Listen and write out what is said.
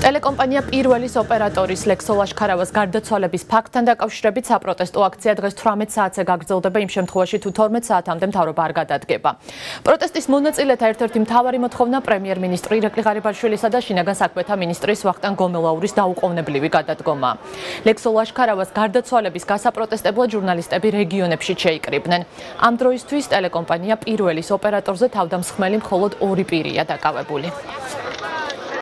ტელეკომპანია პირველის ოპერატორის ლექსო ლაშქარავას გარდაცვალების ფაქტთან დაკავშირებით საპროტესტო აქცია დღეს 18 საათზე გაგრძელდება იმ შემთხვევაში თუ 12 საათამდე მთავრობა არ გადადგება. პროტესტის მონაწილეთა ერთ-ერთი მთავარი მოთხოვნა პრემიერ-მინისტრი ირაკლი ღარიბაშვილისა და შინაგან საქმეთა მინისტრის ვახტანგ გომელაურის დაუყოვნებლივი გადადგომა. ლექსო ლაშქარავას გარდაცვალების გასაპროტესტებლად ჟურნალისტები რეგიონებში შეიკრიბნენ. ამ დროისთვის ტელეკომპანია პირველის ოპერატორზე თავდამსხმელი მხოლოდ ორი პირია დაკავებული.